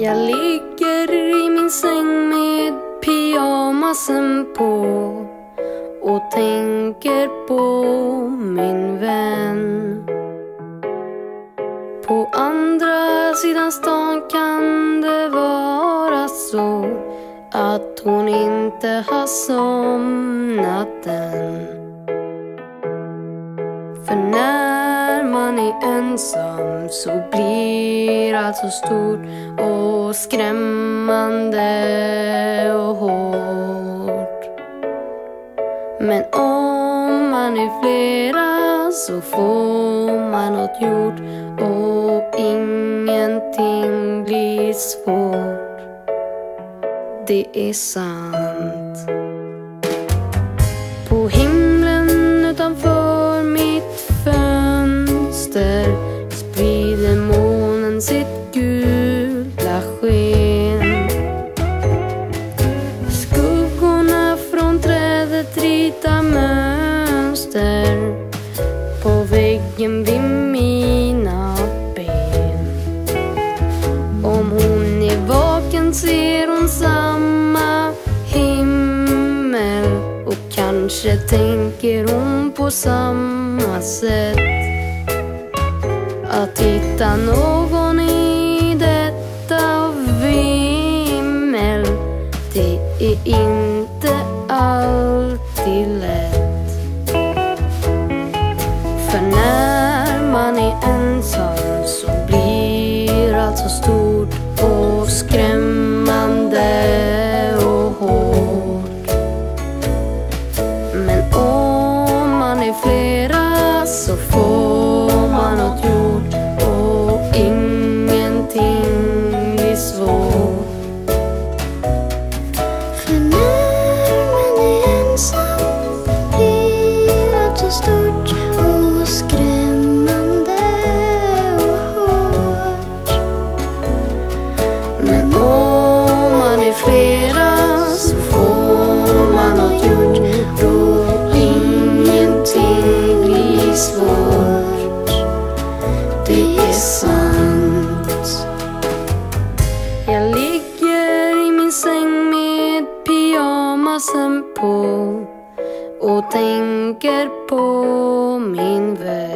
Jag ligger i min säng med pyjamasen på och tänker på min vän. På andra sidan stan kan det vara så att hon inte har somnat än. För när man är ensam så blir allt så stort och skrämmande och hårt. Men om man är flera så får man något gjort och ingenting blir svårt. Det är sant. Gula sken. Skuggorna från trädet ritar mönster på väggen vid mina ben. Om hon är vaken ser hon samma himmel och kanske tänker hon på samma sätt. Att hitta någon i inte alltid lätt. Svårt. Det är sant. Jag ligger i min säng med pyjamasen på och tänker på min vän.